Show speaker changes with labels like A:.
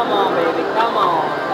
A: Come on, baby, come on.